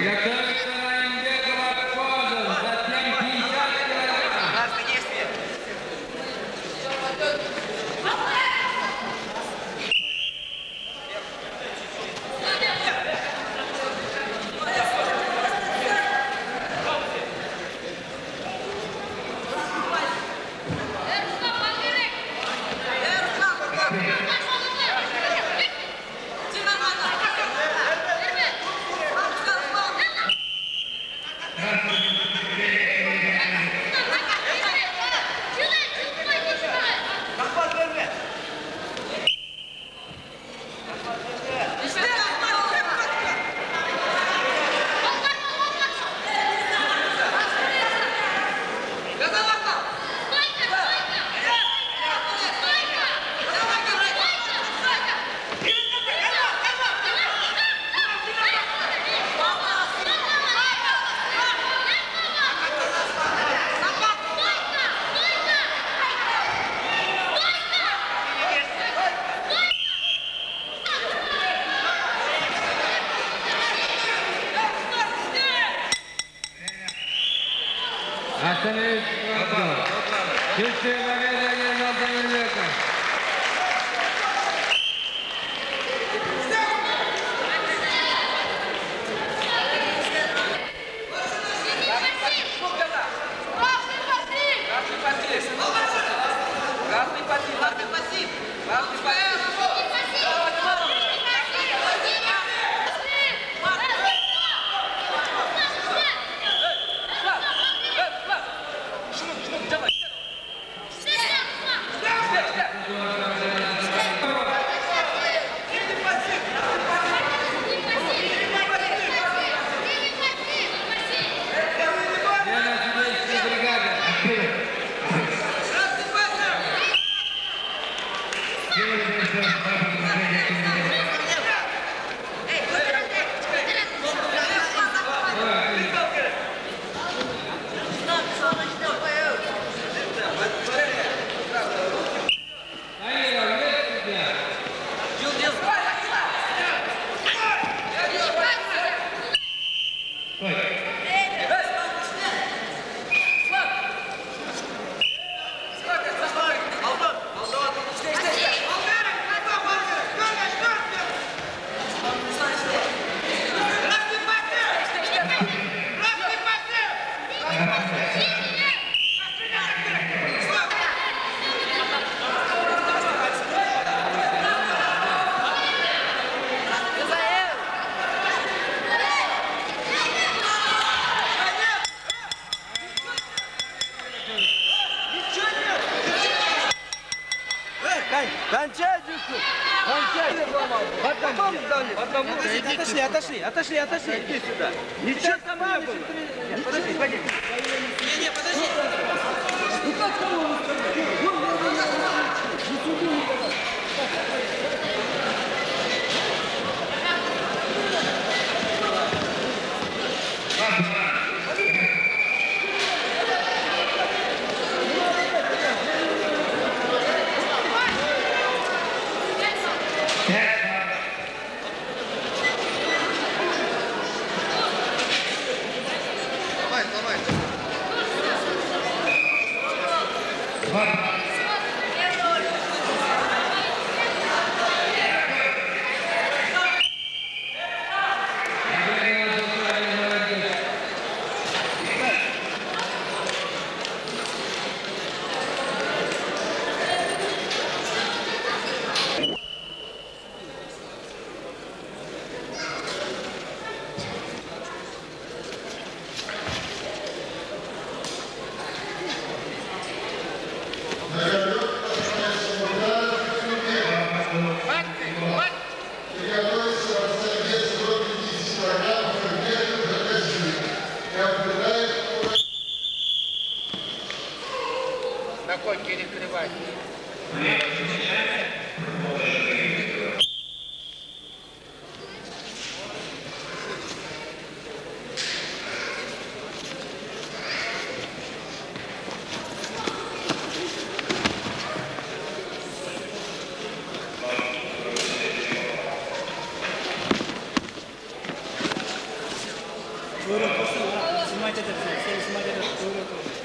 They got that. Потом отдали. Потом отошли, отошли, отошли, отошли. Иди сюда. Ничего там не было. Подожди, погоди. 協力してもらって、しまいちゃったりする、そういうしまいちゃったりする。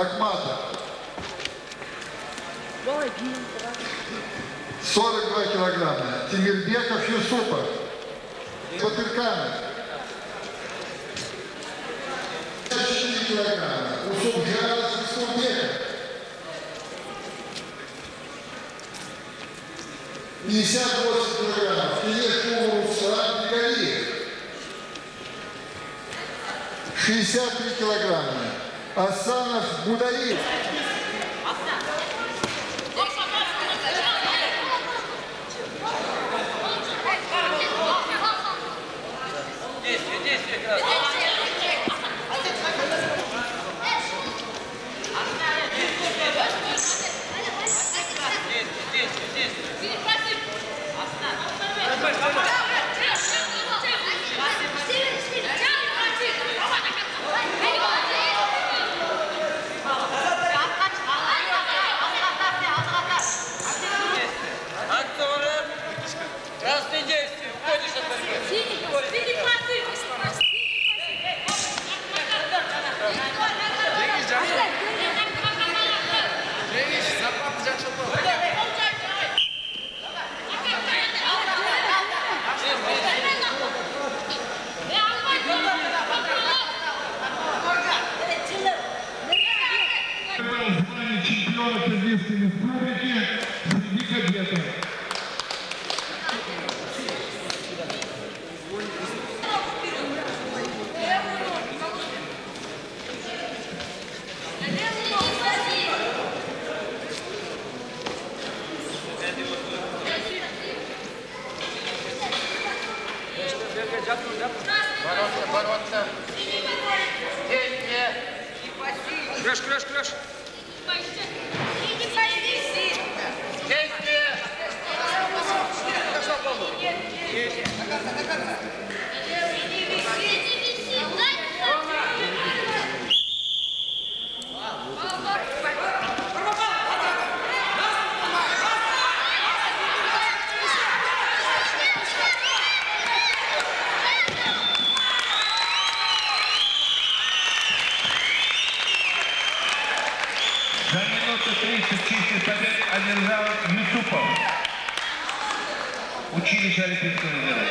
Ахмата. 42 килограмма. Тимирбеков Юсупов. Батырканов. 4 килограмма. Усупжанов Республика. 58 килограммов. Киев Руслан Григалиев. 63 килограмма. Асанов Будаев. Действие, действие, красный. Действие, действие, действие. Акторы. Красные действия. Уходишь от борьбы. Звание чемпиона Кыргызской республики среди кадетов. Бороться, бороться. Действие. Краш, краш, краш. Действие. За Юсупов. Училище Олимпийского резерва.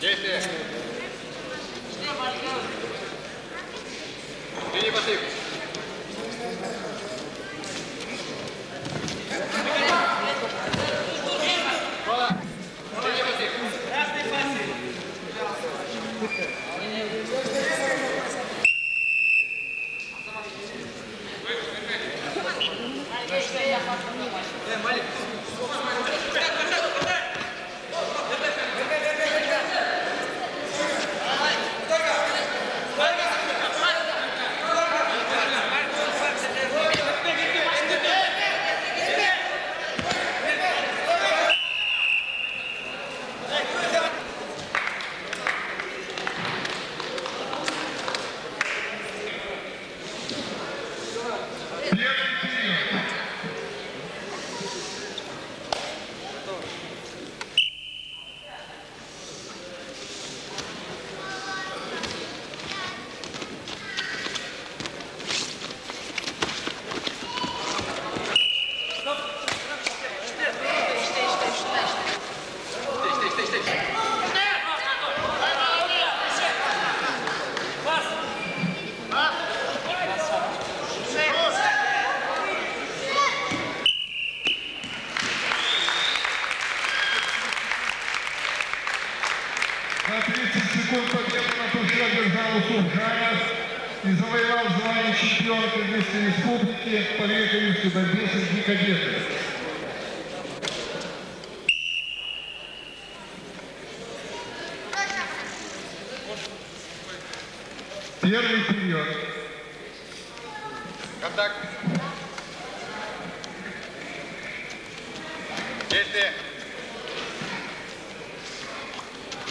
Dice.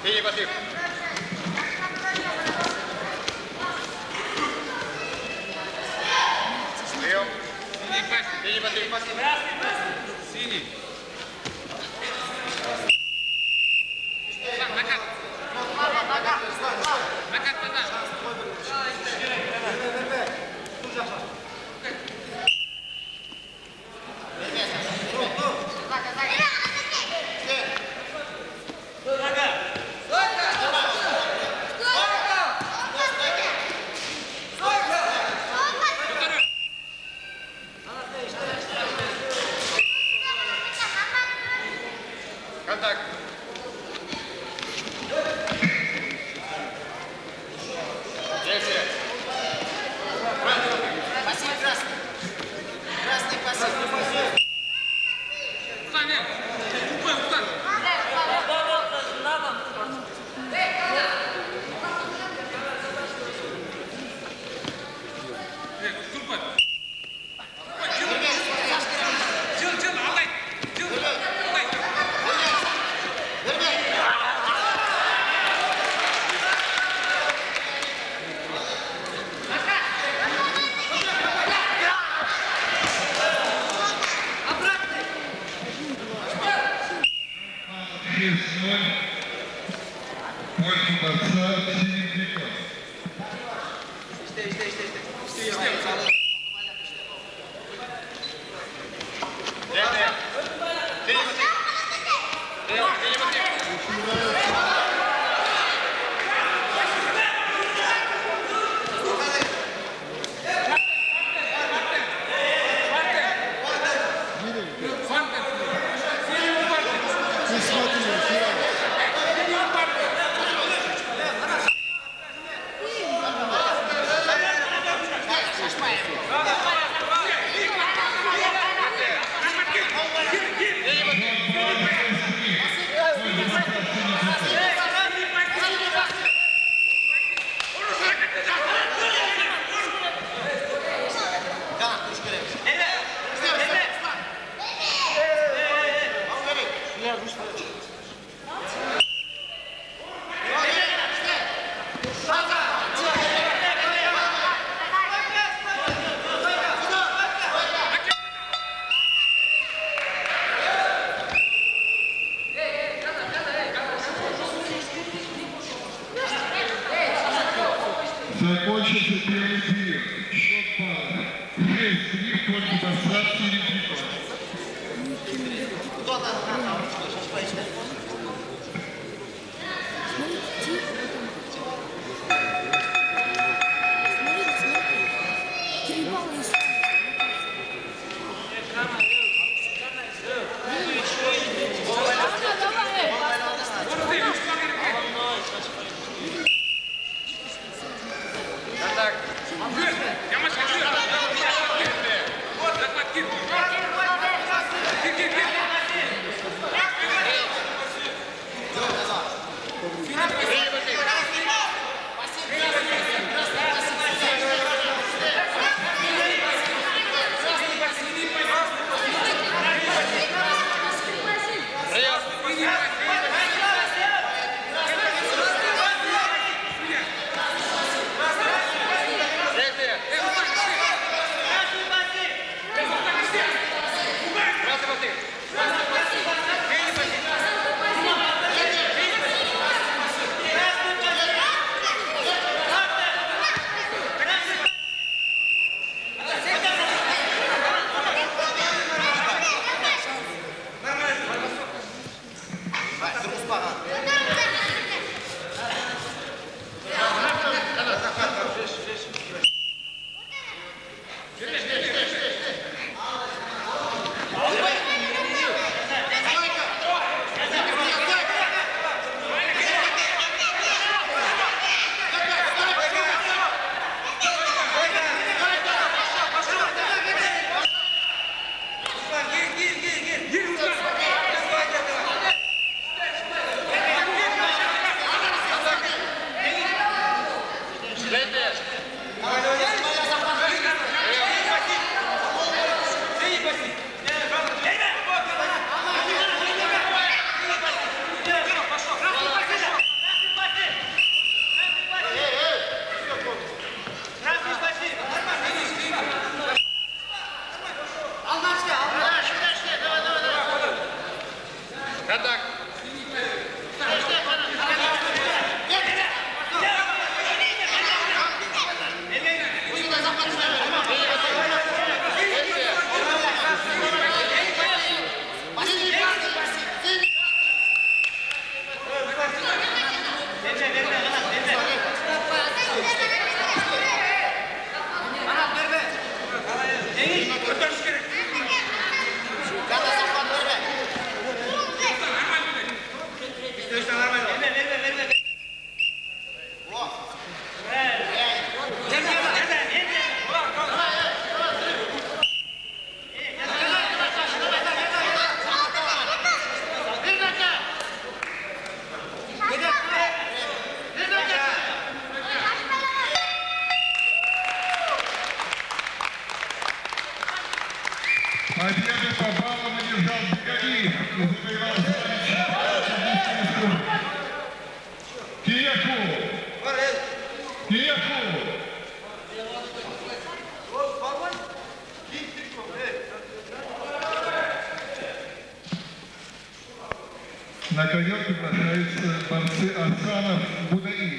Федя, пошли. Прием. Синий, пошли. Синий, пошли. Синий. Накат. Накат, накат. Победу по баллам одержал Бегалиев и республики. Киякул! Киякул! На ковер приглашаются борцы Асанов Будаи.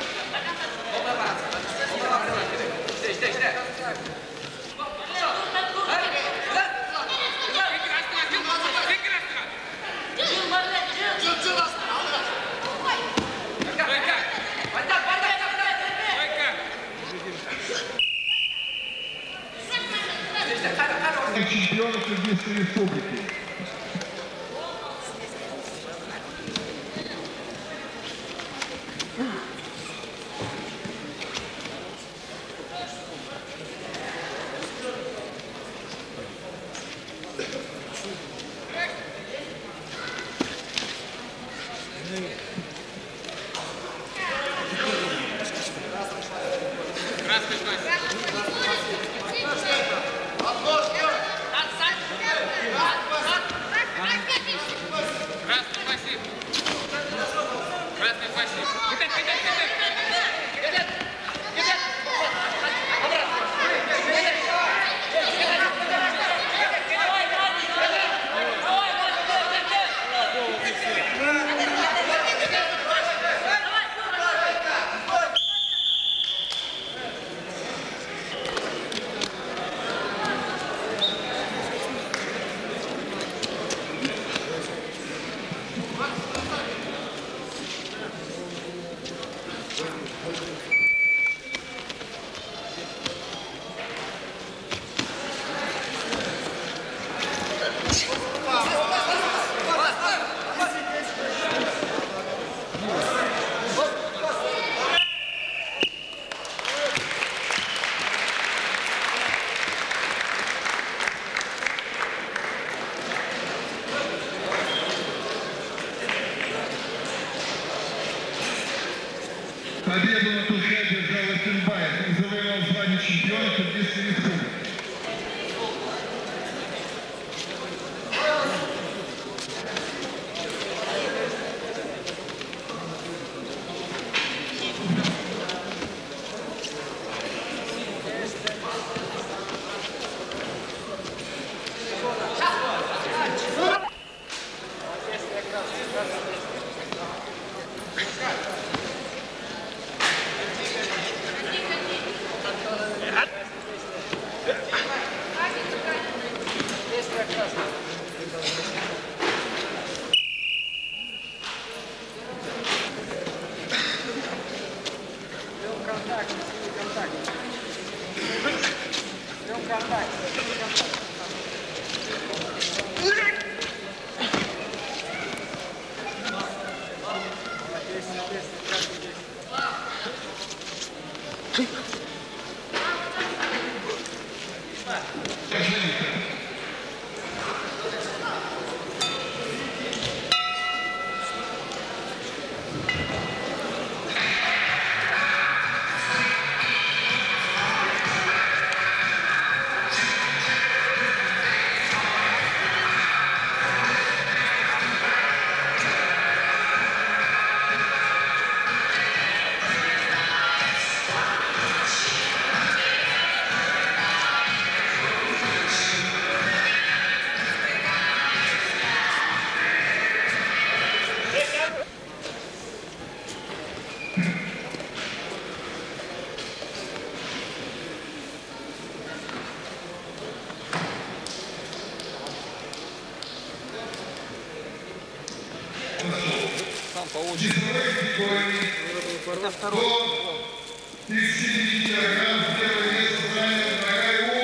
Кыргызской республики. Gracias, Messi. Победу на туше одержал Акинбаев и завоевал звание чемпиона Кыргызской республики. Очереди. Это второй. 39 килограмм, первое место занял Нагаеву,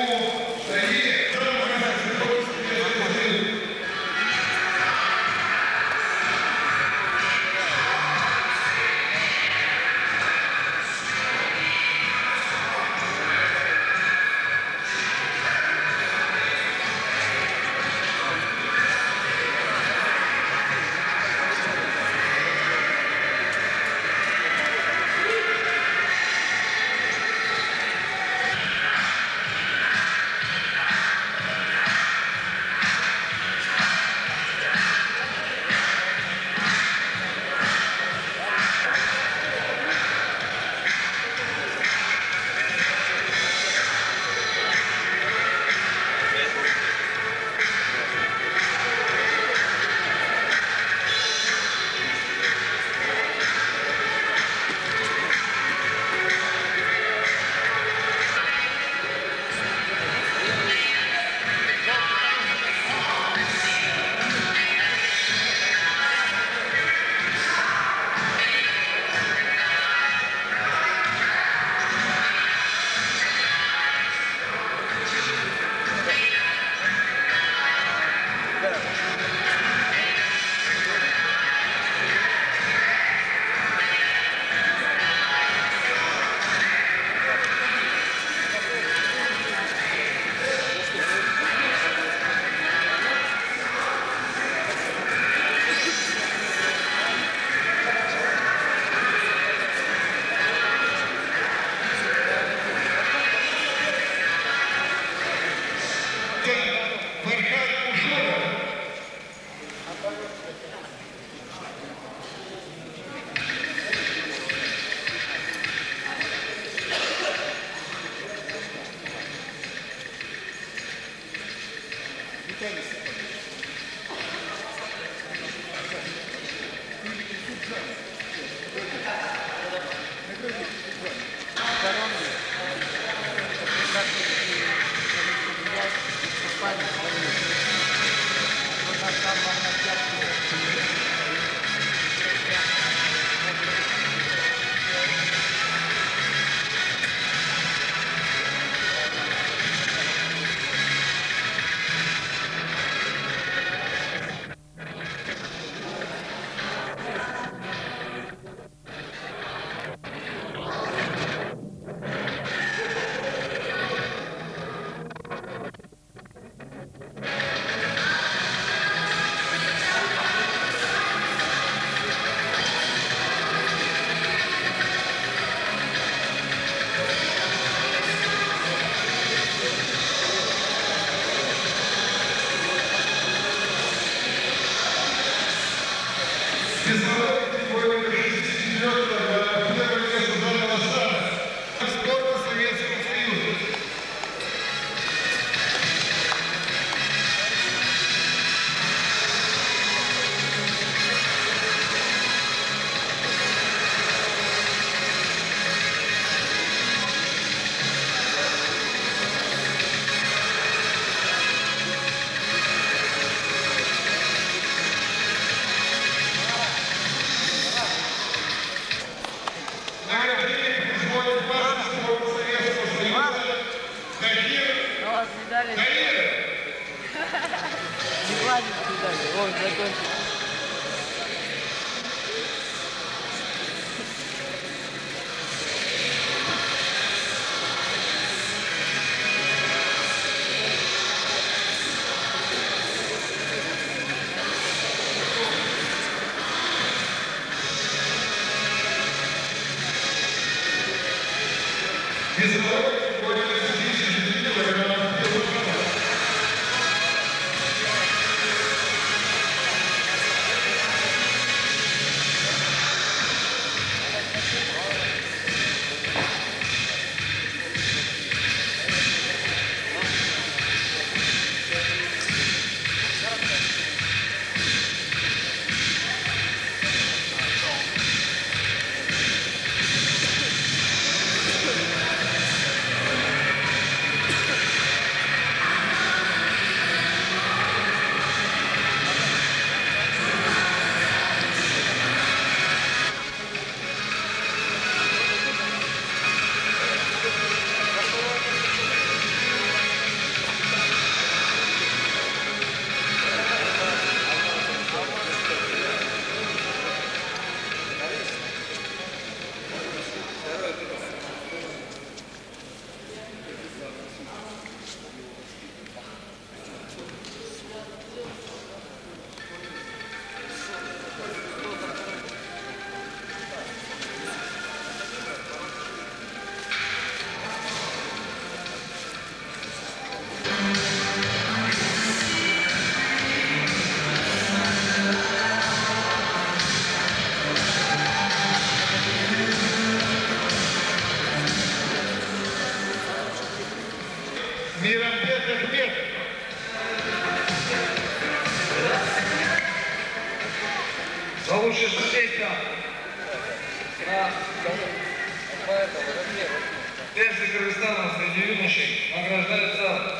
Кыргызстана среди юношей награждается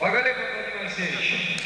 Багалепов Владимир Алексеевич.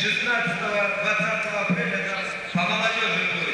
16-20 апреля по молодежи будет.